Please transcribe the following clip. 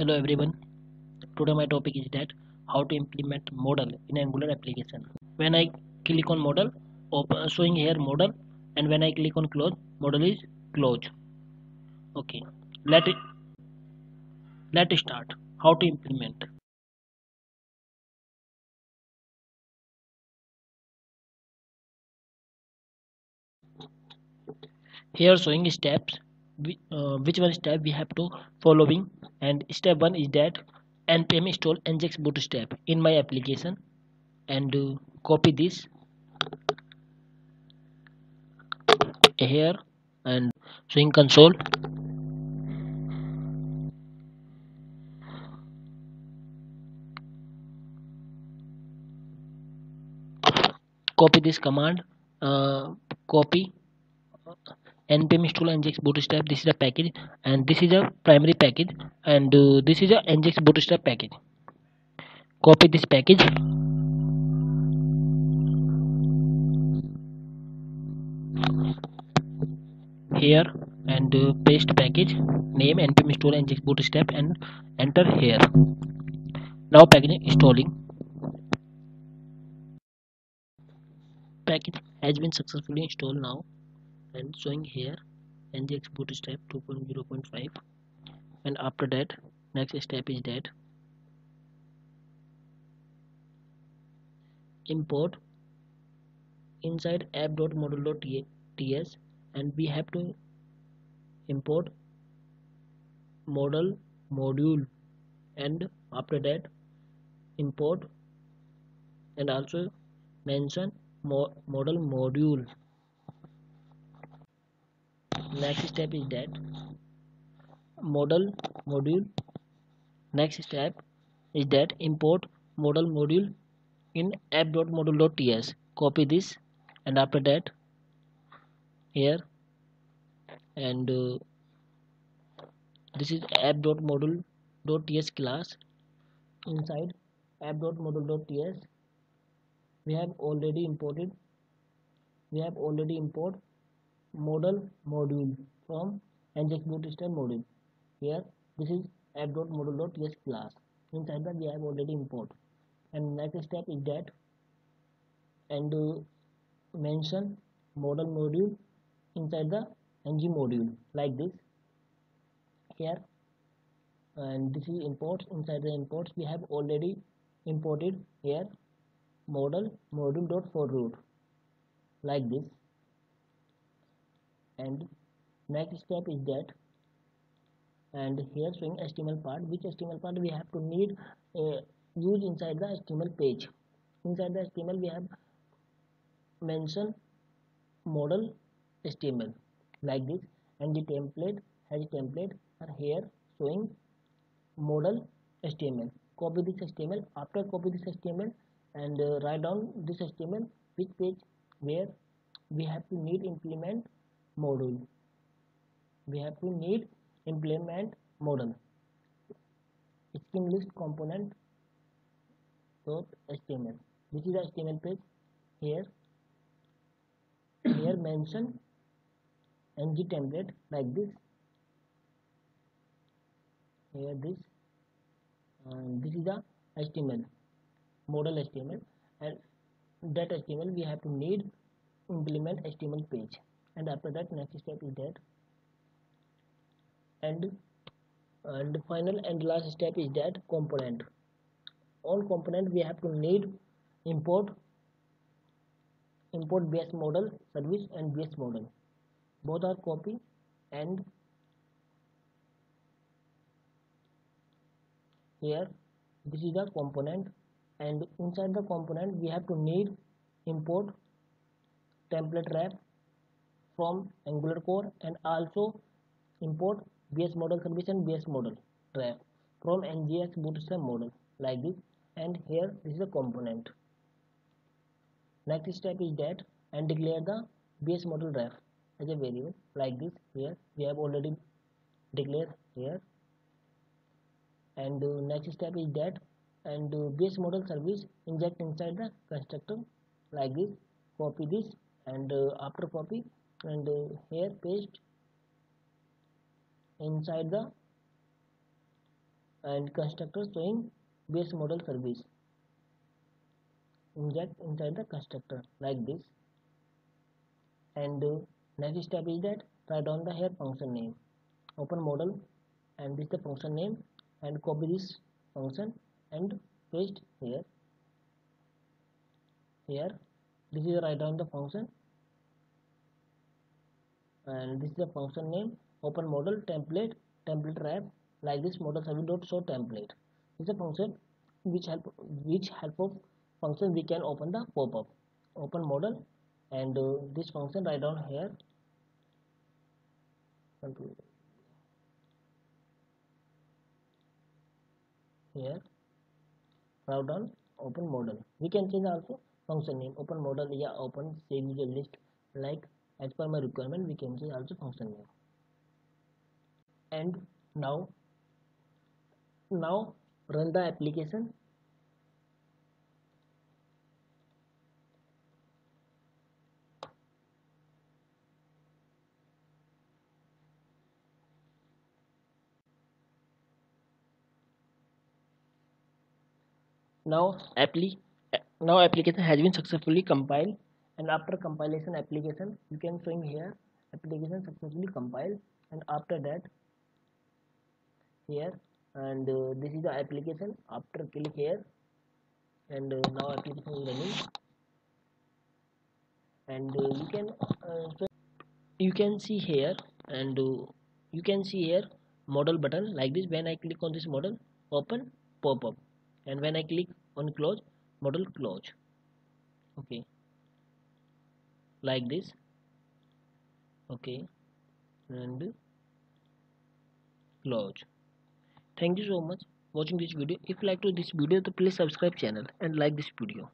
hello everyone. Today my topic is that how to implement model in angular application. When i click on model open uh, showing here model and when i click on close model is closed. Okay. Let it let start. How to implement? Here showing steps uh, which one step we have to following? And step one is that npm install ngx bootstrap in my application and uh, copy this here and showing console. Copy this command uh, copy npm install ngx bootstrap this is a package. And this is a primary package. And uh, this is a ngx bootstrap package. Copy this package. Here. And uh, paste package. Name npm install ngx bootstrap and enter here. Now package installing. Package has been successfully installed now and showing here nginx step 2.0.5 and after that next step is that import inside app.module.ts and we have to import model module. And after that import and also mention mo model module next step is that model module. Next step is that import model module in app.module.ts copy this and after that here and uh, this is app.module.ts class. Inside app.module.ts we have already imported we have already import model module from bootstrap module. Here this is app.module.ts class. Inside that we have already import. And next step is that and uh, mention model module inside the ng module like this. Here and this is imports. Inside the imports we have already imported here model module dot for root like this and next step is that and here showing html part which html part we have to need uh, use inside the html page. Inside the html we have mention model html like this. And the template has template are here showing model html copy this html after copy this html and uh, write down this html which page where we have to need implement module. We have to need implement model scheme list component dot html. This is the html page. Here here mention ng template like this. Here this and this is the html model html. And that html we have to need implement html page and after that next step is that and and final and last step is that component. On component we have to need import import base model service and base model. Both are copy and here this is the component. And inside the component we have to need import template wrap from angular core and also import base model service and base model wrap from ngx bootstrap model like this. And here this is a component. Next step is that and declare the base model ref as a variable like this here. We have already declared here. And uh, next step is that and uh, model service inject inside the constructor like this. Copy this and uh, after copy and uh, here paste inside the and constructor showing base model service inject inside the constructor like this. And uh, next step is that write down the here function name. Open model and this is the function name and copy this function and paste here. Here this is write down the function and this is the function name. Open model template template wrap. Like this model service dot show template. This is a function which help which help of function we can open the pop-up. Open model. And uh, this function write down here. Here. Write down open model. We can change also function name. Open model. Yeah open. Save user list. Like as per my requirement we can change also function name and now now run the application. Now now application has been successfully compiled and after compilation application you can find here. Application successfully compiled. And after that here. And uh, this is the application. After click here. And uh, now application is running. And uh, you can uh, you can see here. And uh, you can see here model button. Like this when I click on this model open pop-up and when I click on close model close. Okay like this. Okay. And close. Thank you so much watching this video. If you like to this video तो please subscribe channel and like this video